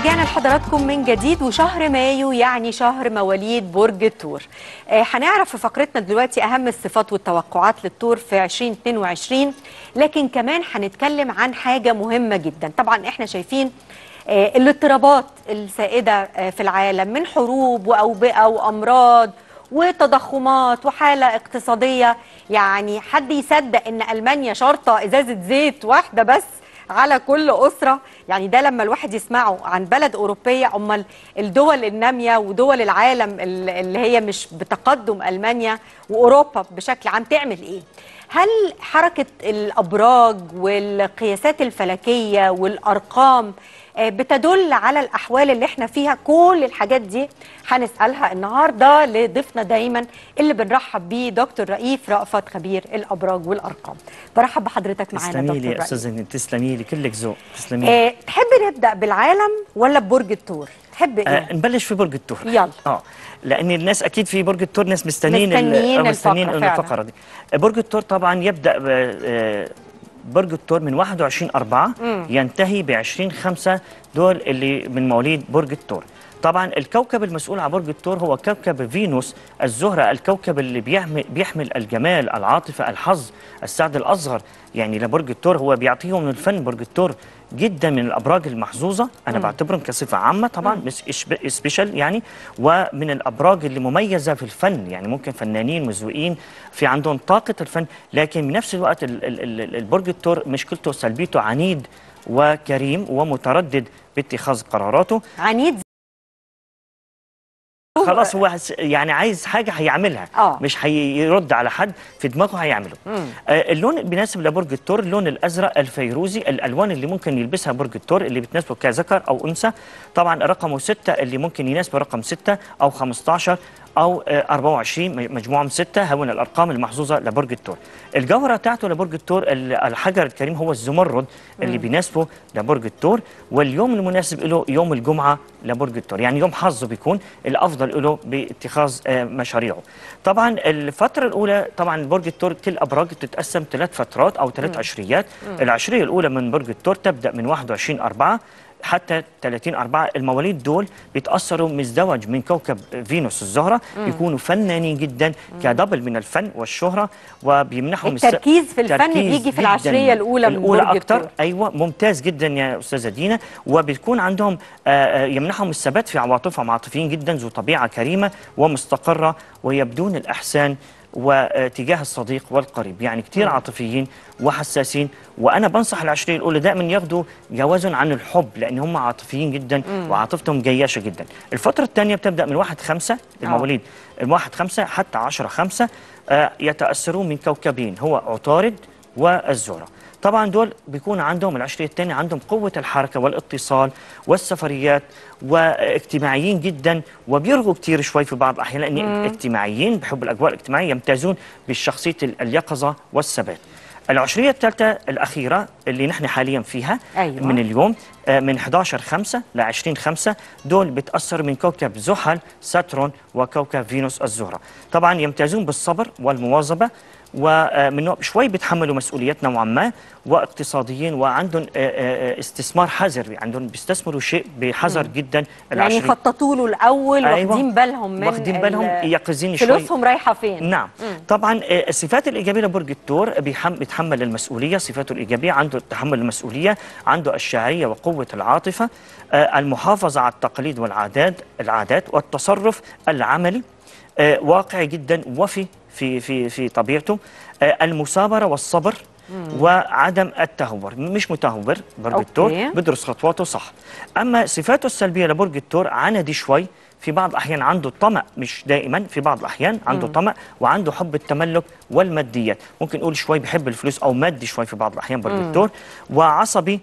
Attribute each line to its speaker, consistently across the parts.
Speaker 1: ورجعنا لحضراتكم من جديد وشهر مايو يعني شهر مواليد برج الثور آه، هنعرف في فقرتنا دلوقتي أهم الصفات والتوقعات للثور في 2022 لكن كمان هنتكلم عن حاجة مهمة جدا. طبعا إحنا شايفين آه، الاضطرابات السائدة آه، في العالم من حروب وأوبئة وأمراض وتضخمات وحالة اقتصادية. يعني حد يصدق إن ألمانيا شرطة إزازة زيت واحدة بس على كل أسرة؟ يعني ده لما الواحد يسمعه عن بلد أوروبية أمال الدول النامية ودول العالم ال- اللي هي مش بتقدم ألمانيا وأوروبا بشكل عام تعمل إيه؟ هل حركة الأبراج والقياسات الفلكية والأرقام بتدل على الأحوال اللي إحنا فيها. كل الحاجات دي هنسألها النهاردة لضيفنا دايما اللي بنرحب بيه دكتور رئيف رأفت خبير الأبراج والأرقام. برحب بحضرتك معانا دكتور
Speaker 2: لي يا هند تسلمي لي كلك ذوق. تسلمي
Speaker 1: آه، تحب نبدأ بالعالم ولا ببرج الثور تحب إيه؟
Speaker 2: آه نبلش في برج الثور
Speaker 1: يلا.
Speaker 2: آه لأن الناس أكيد في برج الثور ناس مستنيين ال-
Speaker 1: مستنيين
Speaker 2: آه، مستنيين
Speaker 1: الفقرة.
Speaker 2: الفقرة دي. آه، برج الثور طبعا يبدأ ب- آه، برج الثور من 21 4 ينتهي ب 20 5 دول اللي من مواليد برج الثور طبعا الكوكب المسؤول عن برج الثور هو كوكب فينوس الزهرة الكوكب اللي بيحمل, بيحمل الجمال العاطفة الحظ السعد الأصغر. يعني لبرج الثور هو بيعطيهم من الفن برج الثور جدا من الأبراج المحظوظة. أنا بعتبرهم كصفة عامة طبعا special يعني. ومن الأبراج اللي مميزة في الفن يعني ممكن فنانين مزوقين في عندهم طاقة الفن لكن بنفس الوقت ال- ال- ال- البرج الثور مشكلته سلبيته عنيد وكريم ومتردد باتخاذ قراراته.
Speaker 1: عنيد
Speaker 2: خلاص هو يعني عايز حاجة هيعملها.
Speaker 1: آه.
Speaker 2: مش هيرد على حد في دماغه هيعمله. آه اللون بيناسب لبرج الثور اللون الأزرق الفيروزي الألوان اللي ممكن يلبسها برج الثور اللي بتناسبه كذكر أو أنثى. طبعا رقمه 6 اللي ممكن يناسبه رقم 6 أو 15 أو آه 24 م- مجموعة من 6 هون الأرقام المحظوظة لبرج الثور الجوهرة بتاعته لبرج الثور ال- الحجر الكريم هو الزمرد اللي بيناسبه لبرج الثور واليوم المناسب له يوم الجمعة لبرج الثور يعني يوم حظه بيكون الأفضل له باتخاذ آه، مشاريعه. طبعا الفترة الأولى طبعا برج الثور كل أبراج بتتقسم ثلاث فترات أو ثلاث عشريات. العشرية الأولى من برج الثور تبدأ من 21 4 حتى 30 4 المواليد دول بيتأثروا مزدوج من كوكب فينوس الزهرة. بيكونوا فنانين جدا كدبل من الفن والشهرة وبيمنحهم
Speaker 1: التركيز في الفن بيجي في
Speaker 2: جداً.
Speaker 1: العشرية الأولى من
Speaker 2: الأولى
Speaker 1: برج أكتر.
Speaker 2: أيوه ممتاز جدا يا أستاذة دينا. وبتكون عندهم آه، آه، يمنحهم الثبات في عواطفهم عاطفيين جدا ذو طبيعة كريمة ومستقرة ويبدون الأحسان وتجاه الصديق والقريب. يعني كثير عاطفيين وحساسين وأنا بنصح العشريه الأولى دائما ياخذوا جوازهم عن الحب لأن هم عاطفيين جدا وعاطفتهم جياشة جدا. الفترة الثانية بتبدأ من 1 5 المواليد من 1 5 حتى 10 5 يتأثرون من كوكبين هو عطارد والزهرة. طبعا دول بيكون عندهم العشرية الثانية عندهم قوة الحركة والاتصال والسفريات واجتماعيين جدا وبيرغوا كتير شوي في بعض الأحيان لأن اجتماعيين بحب الأجواء الاجتماعية يمتازون بالشخصية ال- اليقظة والثبات. العشرية الثالثة الأخيرة اللي نحن حاليا فيها
Speaker 1: أيوة.
Speaker 2: من اليوم آه، من 11 5 ل 20 5 دول بتأثروا من كوكب زحل ساترون وكوكب فينوس الزهرة. طبعا يمتازون بالصبر والمواظبة ومن نوع- شوي بيتحملوا مسؤوليات نوعا ما واقتصاديين وعندهم آه، آه، آه، استثمار حذر عندهم بيستثمروا شيء بحذر جدا.
Speaker 1: يعني
Speaker 2: العشرية.
Speaker 1: يخططوا له الأول
Speaker 2: أيوة.
Speaker 1: واخدين بالهم من
Speaker 2: واخدين بالهم
Speaker 1: ال-
Speaker 2: يقظين شوي.
Speaker 1: فلوسهم رايحة فين.
Speaker 2: نعم. طبعا آه، الصفات الإيجابية لبرج الثور بيتحمل المسؤولية. صفاته الإيجابية عنده تحمل المسؤولية عنده الشاعريه وقوة العاطفة المحافظة على التقاليد والعادات العادات والتصرف العملي واقعي جدا وفي في في في طبيعته. آه، المثابرة والصبر وعدم التهور. مش متهور برج. الثور بدرس خطواته صح. أما صفاته السلبية لبرج الثور عندي شوي. في بعض الأحيان عنده طمع مش دائما في بعض الأحيان عنده طمع وعنده حب التملك والماديات. ممكن نقول شوي بحب الفلوس أو مادي شوي في بعض الأحيان برج الثور وعصبي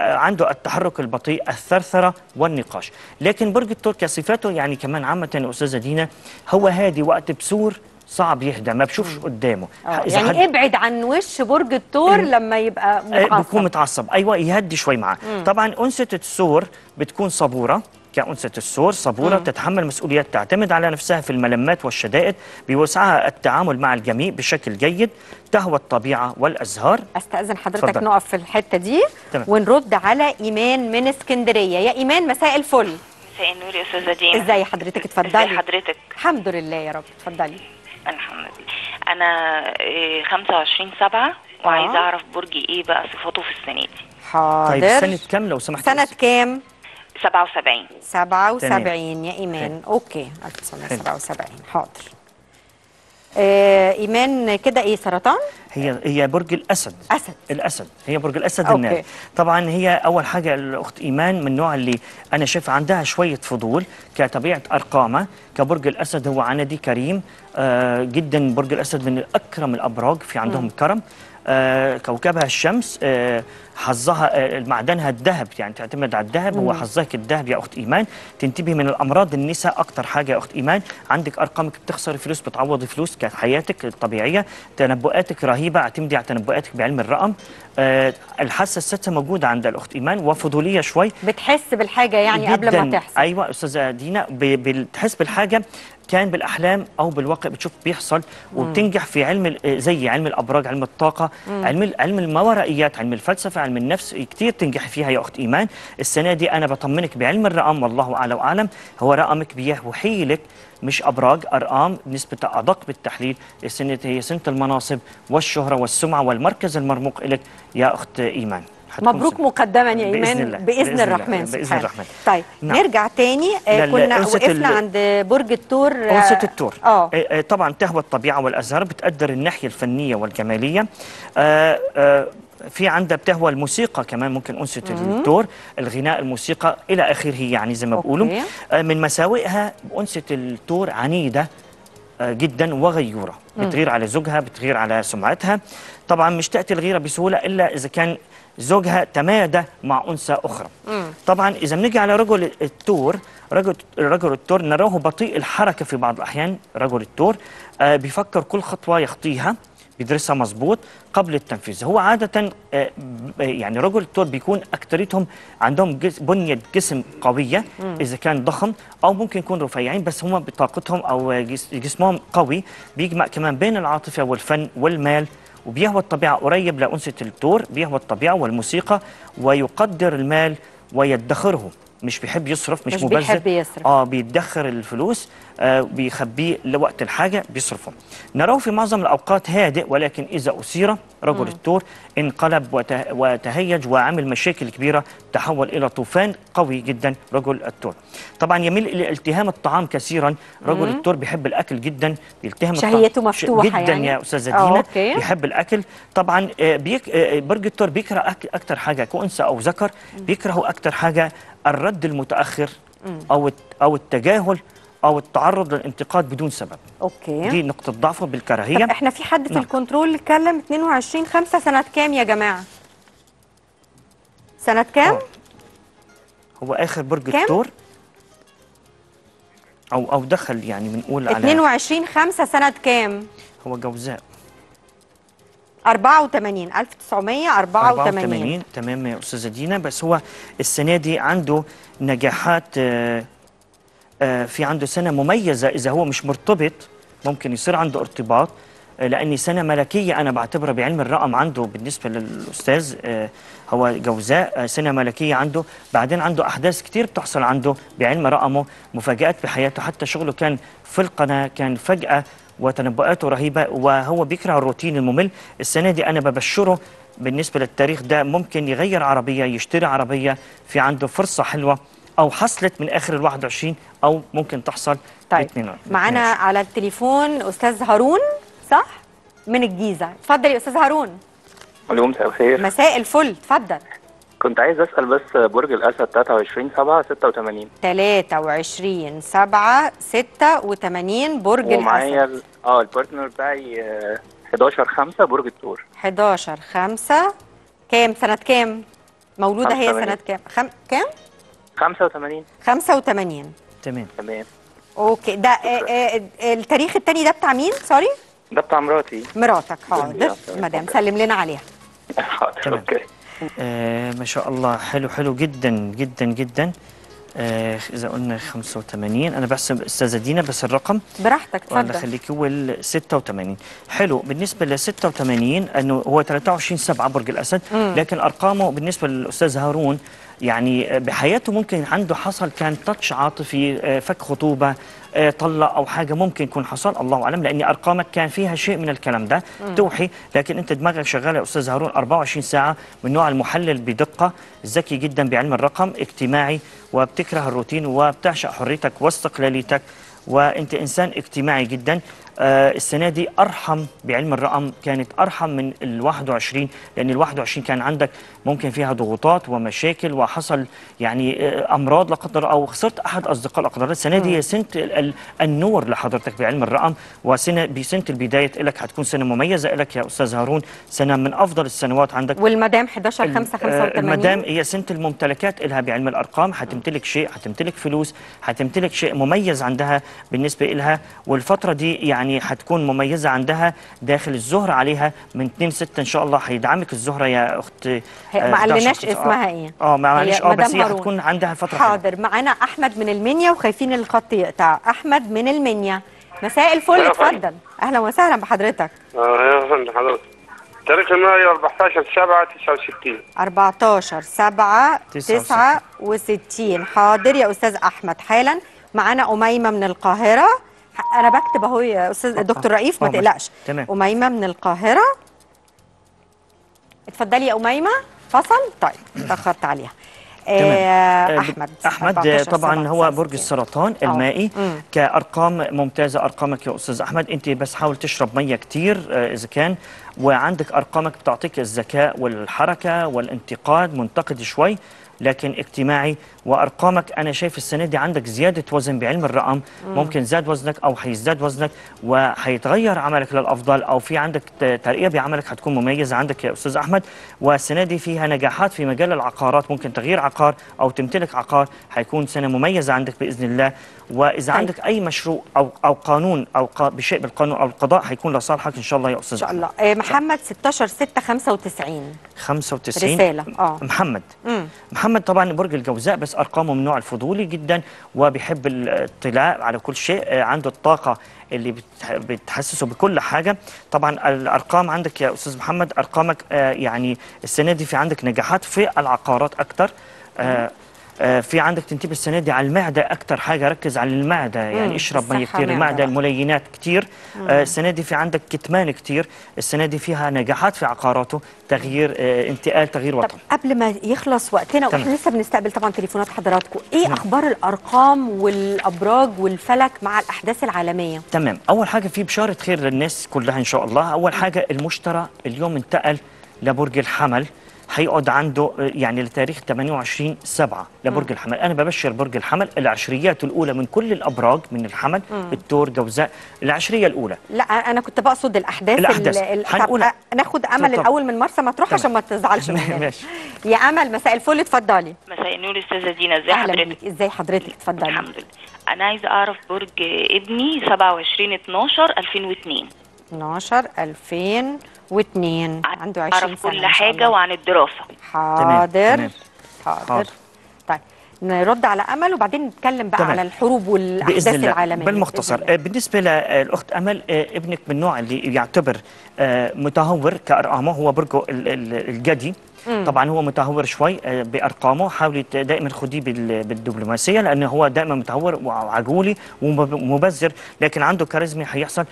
Speaker 2: عنده التحرك البطيء الثرثرة والنقاش. لكن برج الثور كصفاته يعني كمان عامة يا أستاذة دينا هو هادي وقت بسور صعب يهدى ما بشوفش قدامه.
Speaker 1: آه،
Speaker 2: إذا حد-
Speaker 1: يعني ابعد عن وش برج الثور لما يبقى
Speaker 2: آه، بكون
Speaker 1: متعصب.
Speaker 2: متعصب. أيوه يهدي شوي معاه. طبعا انثى الثور بتكون صبورة. كأنثى الثور صبورة تتحمل مسؤوليات تعتمد على نفسها في الملمات والشدائد بوسعها التعامل مع الجميع بشكل جيد تهوى الطبيعة والأزهار.
Speaker 1: أستأذن حضرتك
Speaker 2: اتفضل.
Speaker 1: نقف في الحتة دي
Speaker 2: تمام.
Speaker 1: ونرد على إيمان من اسكندرية. يا إيمان مساء الفل.
Speaker 3: مساء النور يا أستاذة دينا.
Speaker 1: إزاي حضرتك؟ اتفضلي.
Speaker 3: ازي حضرتك؟
Speaker 1: الحمد لله يا رب. اتفضلي.
Speaker 3: الحمد لله. أنا إيه، 25 7 وعايزة أعرف برجي إيه بقى صفاته في السنة دي؟
Speaker 1: حاضر
Speaker 2: طيب سنة كم لو سمحت؟
Speaker 1: سنة كام؟
Speaker 3: 77
Speaker 1: 77 يا إيمان. أوكي. 1977 حاضر. آه إيمان كده إيه سرطان؟
Speaker 2: هي هي برج الأسد.
Speaker 1: أسد.
Speaker 2: الأسد. هي برج الأسد
Speaker 1: okay.
Speaker 2: النار. طبعا هي أول حاجة الأخت إيمان من النوع اللي أنا شايف عندها شوية فضول كطبيعة أرقامها. كبرج الأسد هو عندي كريم. آه جدا برج الأسد من أكرم الأبراج في عندهم كرم. آه كوكبها الشمس. آه حظها آه معدنها الذهب يعني تعتمد على الذهب هو حظك الذهب يا أخت إيمان. تنتبهي من الأمراض النساء أكتر حاجة يا أخت إيمان. عندك أرقامك بتخسري فلوس بتعوضي فلوس كحياتك الطبيعية. تنبؤاتك رهيبة اعتمدي على تنبؤاتك بعلم الرقم. آه الحاسة السادسة موجودة عند الأخت إيمان وفضولية شوي.
Speaker 1: بتحس بالحاجة يعني قبل ما. تحصل.
Speaker 2: أيوه أستاذة دينا بتحس بالحاجة كان بالأحلام أو بالواقع بتشوف بيحصل وبتنجح في علم زي علم الأبراج علم الطاقة علم علم الماورائيات علم الفلسفة علم النفس كتير تنجح فيها يا أخت إيمان السنة دي أنا بطمنك بعلم الرقم والله اعلى وأعلم هو رقمك بيوحي لك مش أبراج أرقام بنسبه أدق بالتحليل السنة هي سنة المناصب والشهرة والسمعة والمركز المرموق لك يا أخت إيمان
Speaker 1: مبروك
Speaker 2: سنة.
Speaker 1: مقدما يا
Speaker 2: بإذن
Speaker 1: إيمان
Speaker 2: الله.
Speaker 1: بإذن. الرحمن سبحانه.
Speaker 2: الرحمن.
Speaker 1: طيب
Speaker 2: نعم.
Speaker 1: نرجع تاني آه كنا وقفنا عند برج الثور آه،
Speaker 2: أنثى التور
Speaker 1: آه
Speaker 2: آه، آه، طبعا تهوى الطبيعة والأزهار بتقدر الناحية الفنية والجمالية آه، آه، في عندها بتهوى الموسيقى كمان ممكن أنثى التور الغناء الموسيقى إلى آخره يعني زي ما
Speaker 1: okay.
Speaker 2: بيقولوا. آه، من مساوئها أنثى التور عنيدة آه، جدا وغيورة. بتغير على زوجها بتغير على سمعتها. طبعا مش تأتي الغيرة بسهولة إلا إذا كان زوجها تمادى مع أنثى أخرى. طبعا إذا بنيجي على رجل التور رجل رجل التور نراه بطيء الحركة في بعض الأحيان. رجل التور آه بيفكر كل خطوة يخطيها. بيدرسها مظبوط قبل التنفيذ. هو عادة آه، ب- يعني رجل التور بيكون أكتريتهم عندهم جس بنية جسم قوية إذا كان ضخم أو ممكن يكون رفيعين بس هم بطاقتهم أو جس- جسمهم قوي بيجمع كمان بين العاطفة والفن والمال وبيهوى الطبيعة قريب لأنثى التور بيهوى الطبيعة والموسيقى ويقدر المال ويدخره. مش بيحب يصرف مش,
Speaker 1: مش
Speaker 2: مبذر.
Speaker 1: بيحب يصرف.
Speaker 2: آه بيدخر الفلوس آه بيخبيه لوقت الحاجة بيصرفه. نراه في معظم الأوقات هادئ ولكن إذا أثير رجل التور انقلب وته- وتهيج وعمل مشاكل كبيرة تحول إلى طوفان قوي جدا رجل التور طبعا يميل إلى التهام الطعام كثيرا. رجل التور بيحب الأكل جدا بيلتهم الطعام.
Speaker 1: شهيته
Speaker 2: ش-
Speaker 1: مفتوحة
Speaker 2: جدا
Speaker 1: يعني؟
Speaker 2: يا استاذه
Speaker 1: آه،
Speaker 2: دينا
Speaker 1: okay.
Speaker 2: بيحب الأكل. طبعا آه، بيك آه، برج التور بيكره أكتر حاجة كأنثى أو ذكر. بيكرهوا أكتر حاجة الرد المتأخر أو أو التجاهل أو التعرض للانتقاد بدون سبب
Speaker 1: okay
Speaker 2: دي نقطة ضعفه بالكراهية
Speaker 1: طب إحنا في حد في
Speaker 2: نعم.
Speaker 1: ال control اتكلم 22 5 سنة كام يا جماعة؟ سنة كام؟
Speaker 2: آه. هو آخر برج
Speaker 1: كام؟
Speaker 2: الثور أو أو دخل يعني بنقول على
Speaker 1: 22 5 سنة كام؟
Speaker 2: هو جوزاء
Speaker 1: 84 1984
Speaker 2: 84 تمام يا أستاذة دينا. بس هو السنة دي عنده نجاحات آه، آه، في عنده سنة مميزة. إذا هو مش مرتبط ممكن يصير عنده ارتباط آه، لأني سنة ملكية. أنا بعتبرها بعلم الرقم عنده بالنسبة للأستاذ هو جوزاء. سنة ملكية عنده. بعدين عنده أحداث كتير بتحصل عنده بعلم رقمه مفاجآت بحياته. حتى شغله كان في القناة كان فجأة وتنبؤاته رهيبة وهو بيكره الروتين الممل. السنة دي أنا ببشره بالنسبة للتاريخ ده ممكن يغير عربية يشتري عربية في عنده فرصة حلوة أو حصلت من آخر ال 21 أو ممكن تحصل
Speaker 1: طيب. معانا على التليفون أستاذ هارون صح؟ من الجيزة. اتفضل يا أستاذ هارون.
Speaker 4: ألو مساء الخير
Speaker 1: مساء الفل. اتفضل.
Speaker 4: كنت عايز أسأل بس برج الأسد 23 7 86
Speaker 1: 23 7 86 برج
Speaker 4: ومعايا
Speaker 1: الاسد
Speaker 4: ال- آه ال partner بتاعي آه، 11 5 برج الثور
Speaker 1: 11 5 كام؟ سنة كام؟ مولودة هي
Speaker 4: 85.
Speaker 1: سنة كام؟ خم... كام؟
Speaker 4: 85
Speaker 1: 85
Speaker 2: تمام.
Speaker 4: تمام.
Speaker 1: okay. ده آه آه التاريخ التاني ده بتاع مين؟ sorry؟
Speaker 4: ده بتاع مراتي.
Speaker 1: مراتك. حاضر. مدام سلم لنا عليها.
Speaker 4: حاضر. okay.
Speaker 2: آه ما شاء الله. حلو حلو جدا جدا جدا. آه إذا قلنا 85 أنا بحسب أستاذة دينا بس الرقم.
Speaker 1: براحتك اتفضل
Speaker 2: خليك هو ال 86 حلو. بالنسبة ل 86 أنه هو 23 7 برج الأسد لكن أرقامه بالنسبة للأستاذ هارون يعني بحياته ممكن عنده حصل كان تاتش عاطفي آه، فك خطوبة آه، طلق أو حاجة ممكن يكون حصل الله أعلم لأن أرقامك كان فيها شيء من الكلام ده. توحي لكن أنت دماغك شغالة يا أستاذ هارون 24 ساعة من نوع المحلل بدقة ذكي جدا بعلم الرقم اجتماعي وبتكره الروتين وبتعشق حريتك واستقلاليتك وانت انسان اجتماعي جدا آه السنة دي أرحم بعلم الرقم كانت أرحم من ال 21 لأن ال 21 كان عندك ممكن فيها ضغوطات ومشاكل وحصل يعني آه أمراض لا قدر أو خسرت أحد أصدقاء الاقدار السنة دي هي سنة ال- ال- النور لحضرتك بعلم الرقم وسنة بسنه البداية لك حتكون سنة مميزة لك يا أستاذ هارون سنة من أفضل السنوات عندك.
Speaker 1: والمدام 11 5
Speaker 2: آه،
Speaker 1: 85
Speaker 2: المدام هي سنة الممتلكات لها بعلم الأرقام حتمتلك شيء حتمتلك فلوس حتمتلك شيء مميز عندها بالنسبة لها والفترة دي يعني حتكون مميزة عندها داخل الزهرة عليها من 2 6 إن شاء الله حيدعمك الزهرة يا أخت
Speaker 1: هي
Speaker 2: آه،
Speaker 1: ما
Speaker 2: 11
Speaker 1: قالناش
Speaker 2: خمسة. آه.
Speaker 1: اسمها إيه
Speaker 2: آه معلش
Speaker 1: هي
Speaker 2: آه بس
Speaker 1: مدام
Speaker 2: هي
Speaker 1: هارون.
Speaker 2: حتكون عندها فترة حلوة.
Speaker 1: حاضر معانا أحمد من المنيا وخايفين الخط يقطع أحمد من المنيا مساء الفل. اتفضل أهلا وسهلا بحضرتك
Speaker 5: آه يا فندم حضرتك تاريخ المائي 14 7 69
Speaker 1: 14 7
Speaker 2: تسعة
Speaker 1: 69 حاضر يا أستاذ أحمد حالا معانا أميمة من القاهرة أنا بكتب أهو يا أستاذ دكتور رئيف ما
Speaker 2: آه،.
Speaker 1: تقلقش. أميمة من القاهرة اتفضلي يا أميمة فصل طيب اتاخرت عليها
Speaker 2: تمام.
Speaker 1: آه
Speaker 2: آه،
Speaker 1: أحمد
Speaker 2: أحمد
Speaker 1: 14
Speaker 2: طبعا هو برج. السرطان
Speaker 1: آه.
Speaker 2: المائي
Speaker 1: مم.
Speaker 2: كأرقام ممتازة أرقامك يا أستاذ أحمد أنت بس حاول تشرب مية كتير آه، إذا كان وعندك أرقامك بتعطيك الذكاء والحركة والانتقاد منتقد شوي لكن اجتماعي وأرقامك أنا شايف السنة دي عندك زيادة وزن بعلم الرقم. ممكن زاد وزنك أو حيزداد وزنك وحيتغير عملك للأفضل أو في عندك ترقية بعملك حتكون مميزة عندك يا أستاذ أحمد. والسنة دي فيها نجاحات في مجال العقارات. ممكن تغيير عقار أو تمتلك عقار حيكون سنة مميزة عندك بإذن الله. وإذا
Speaker 1: طيب.
Speaker 2: عندك أي مشروع أو أو قانون أو بشيء بالقانون أو القضاء حيكون لصالحك إن شاء الله يا أستاذ
Speaker 1: إن شاء
Speaker 2: أحمد.
Speaker 1: الله. آه محمد 16 6 95
Speaker 2: 95
Speaker 1: رسالة، آه.
Speaker 2: محمد.
Speaker 1: مم.
Speaker 2: محمد طبعا برج الجوزاء بس أرقامه من نوع الفضولي جدا وبيحب الاطلاع على كل شيء آه، عنده الطاقة اللي بتح- بتحسسه بكل حاجة. طبعا الأرقام عندك يا أستاذ محمد أرقامك آه، يعني السنة دي في عندك نجاحات في العقارات أكتر. آه، في عندك تنتبه السنة دي على المعدة أكتر حاجة ركز على المعدة يعني اشرب ميه كتير
Speaker 1: معدة المعدة.
Speaker 2: الملينات كتير. آه، السنة دي في عندك كتمان كتير السنة دي فيها نجاحات في عقاراته تغيير آه، انتقال تغيير
Speaker 1: طب
Speaker 2: وطن.
Speaker 1: قبل ما يخلص وقتنا. وإحنا لسه بنستقبل طبعا تليفونات حضراتكم إيه أخبار الأرقام والأبراج والفلك مع الأحداث العالمية؟
Speaker 2: تمام. أول حاجة في بشارة خير للناس كلها إن شاء الله. أول حاجة المشترى اليوم انتقل لبرج الحمل. هيقعد عنده آه، يعني لتاريخ 28 7 لبرج الحمل. أنا ببشر برج الحمل العشريات الأولى من كل الأبراج من الحمل الثور جوزاء العشرية الأولى.
Speaker 1: لا أنا كنت بقصد الأحداث
Speaker 2: الأحداث.
Speaker 1: ال- ال-
Speaker 2: هنقول-
Speaker 1: ناخد أمل
Speaker 2: طب-
Speaker 1: الأول من مرسى مطروح
Speaker 2: تمام.
Speaker 1: عشان ما تزعلش
Speaker 2: ماشي.
Speaker 1: يا أمل مساء الفل اتفضلي.
Speaker 3: مساء النور أستاذة دينا. ازي حضرتك؟
Speaker 1: إزاي حضرتك؟ اتفضلي.
Speaker 3: الحمد لله. أنا عايزة أعرف برج إبني 27 12 2002
Speaker 1: 12 2002 عنده 20
Speaker 3: اعرف
Speaker 1: سنة
Speaker 3: كل
Speaker 1: حاجة.
Speaker 3: وعن الدراسة
Speaker 1: حاضر
Speaker 2: تمام.
Speaker 1: حاضر
Speaker 2: حاضر.
Speaker 1: طيب نرد على أمل وبعدين نتكلم بقى
Speaker 2: تمام.
Speaker 1: على الحروب
Speaker 2: والأحداث
Speaker 1: العالمية
Speaker 2: بالمختصر
Speaker 1: بإذن الله.
Speaker 2: بالنسبة للأخت أمل آه، ابنك من النوع اللي يعتبر آه، متهور كأرقامه هو برجه ال- ال- الجدي طبعا هو متهور شوي آه، بأرقامه حاولي دائما خديه بال- بالدبلوماسية لأنه هو دائما متهور وعجولي ومب- ومبذر لكن عنده كاريزما هيحصل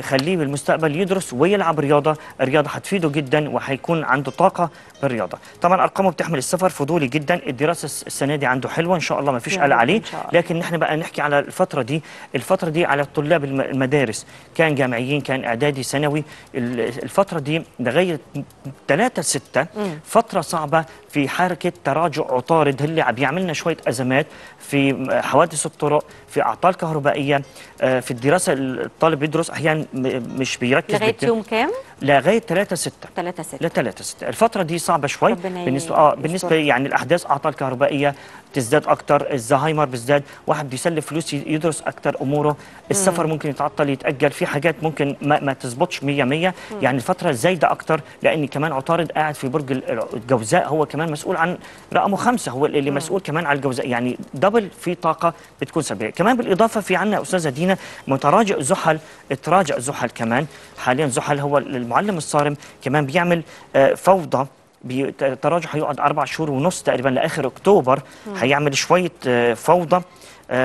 Speaker 2: خليه بالمستقبل يدرس ويلعب رياضة. الرياضة هتفيده جدا وهيكون عنده طاقة بالرياضة. طبعا أرقامه بتحمل السفر فضولي جدا. الدراسة الس- السنة دي عنده حلوة إن شاء الله ما فيش قلق عليه. لكن نحن بقى نحكي على الفترة دي. الفترة دي على طلاب الم- المدارس كان جامعيين كان إعدادي ثانوي. ال- الفترة دي لغاية 3 6 فترة صعبة في حركة تراجع عطارد اللي عم يعملنا شوية أزمات في حوادث الطرق في أعطال كهربائية آه، في الدراسة الطالب بيدرس أحيانا م- مش بيركز لغاية
Speaker 1: يوم كام؟
Speaker 2: لغايه 3 6
Speaker 1: 3 6
Speaker 2: ل 3 6 الفترة دي صعبة شوي. بالنسبة
Speaker 1: آه.
Speaker 2: بالنسبة يعني الأحداث أعطال كهربائية تزداد أكتر الزهايمر بيزداد واحد بيسلف فلوس يدرس أكتر أموره. السفر ممكن يتعطل يتأجل. في حاجات ممكن ما, ما تظبطش 100 100 يعني الفترة زايدة أكتر لأن كمان عطارد قاعد في برج ال- الجوزاء هو كمان مسؤول عن رقمه خمسة. هو اللي مسؤول كمان على الجوزاء. يعني double في طاقة بتكون سلبية. كمان بالإضافة في عندنا أستاذة دينا متراجع زحل تراجع زحل كمان. حاليا زحل هو المعلم الصارم كمان بيعمل آه، فوضى تراجع هيقعد أربع شهور ونص تقريبا لآخر أكتوبر. هيعمل شوية آه، فوضى.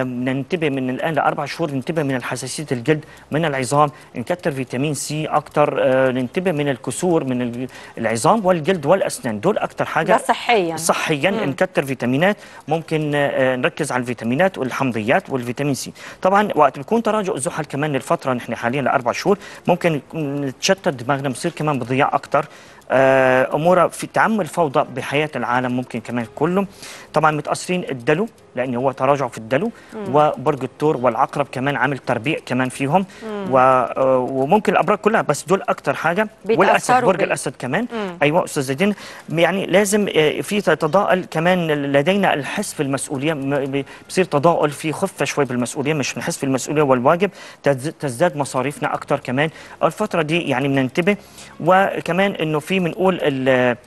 Speaker 2: ننتبه من الآن لأربع شهور ننتبه من حساسيه الجلد من العظام نكتر فيتامين سي أكتر. آه، ننتبه من الكسور من ال- العظام والجلد والأسنان. دول أكتر حاجة
Speaker 1: ده صحيا.
Speaker 2: صحيا نكتر فيتامينات. ممكن آه، نركز على الفيتامينات والحمضيات والفيتامين سي. طبعا وقت بيكون تراجع الزحل كمان للفتره نحن حاليا لأربع شهور ممكن نتشتت دماغنا بصير كمان بضياع أكتر. آه، امورها في تعمل فوضى بحياة العالم ممكن كمان كله. طبعا متأثرين الدلو لأن هو تراجع في الدلو وبرج الثور والعقرب كمان عامل تربيع كمان فيهم. و- آه، وممكن الأبراج كلها بس دول أكتر
Speaker 1: حاجة.
Speaker 2: والأسد برج
Speaker 1: بال-
Speaker 2: الأسد كمان. أيوه أستاذ زيدين. يعني لازم آه، في تضاءل كمان لدينا الحس في المسؤولية. بصير تضاؤل في خفة شوي بالمسؤولية مش بنحس في المسؤولية والواجب. تز- تزداد مصاريفنا أكتر كمان. الفترة دي يعني بننتبه. وكمان إنه في بنقول ال-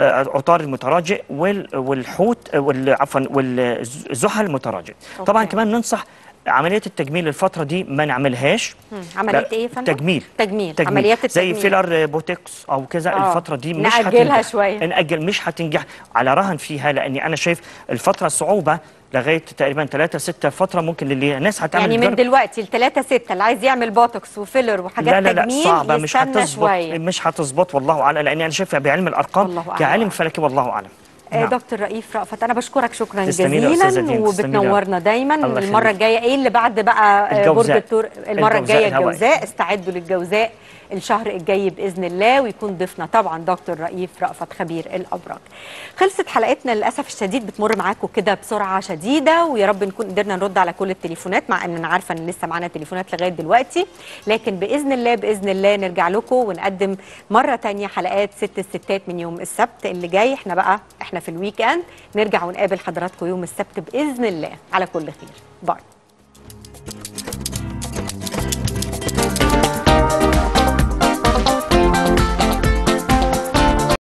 Speaker 2: عطار المتراجع وال- والحوت آه، عفوا والزحل المتراجع طبعا. كمان ننصح عملية التجميل الفترة دي ما نعملهاش عملية
Speaker 1: إيه يا فندم؟
Speaker 2: تجميل
Speaker 1: تجميل, عمليات
Speaker 2: زي
Speaker 1: التجميل
Speaker 2: filler Botox أو كذا
Speaker 1: آه.
Speaker 2: الفترة دي مش
Speaker 1: نأجلها
Speaker 2: هتنجح.
Speaker 1: شوية.
Speaker 2: نأجل مش هتنجح على رهن فيها لأني أنا شايف الفترة صعوبة لغاية تقريبا 3 6 فترة ممكن اللي الناس هتعمل
Speaker 1: يعني من
Speaker 2: جرب-
Speaker 1: دلوقتي ل 3 6 اللي عايز يعمل Botox و filler وحاجات
Speaker 2: لا لا لا
Speaker 1: تجميل
Speaker 2: صعبة مش هتظبط
Speaker 1: شوية
Speaker 2: مش هتظبط والله أعلم لأني أنا شايفها بعلم
Speaker 1: الأرقام.
Speaker 2: كعلم فلكي والله أعلم
Speaker 1: آه،
Speaker 2: نعم.
Speaker 1: دكتور رئيف رأفت أنا بشكرك شكرا جزيلا. وبتنورنا دايما
Speaker 2: المرة.
Speaker 1: الجاية إيه اللي بعد بقى آه، برج. الثور المرة
Speaker 2: الجاية.
Speaker 1: الجوزاء استعدوا للجوزاء الشهر الجاي بإذن الله ويكون ضيفنا طبعا دكتور رئيف رأفت خبير الأبراج. خلصت حلقتنا للأسف الشديد بتمر معاكم كده بسرعة شديدة ويا رب نكون قدرنا نرد على كل التليفونات مع إن أنا عارفة إن لسه معانا تليفونات لغاية دلوقتي. لكن بإذن الله بإذن الله نرجع لكم ونقدم مرة تانية حلقات ست الستات من يوم السبت اللي جاي. إحنا بقى إحنا في ال weekend نرجع ونقابل حضراتكم يوم السبت بإذن الله. على كل خير. bye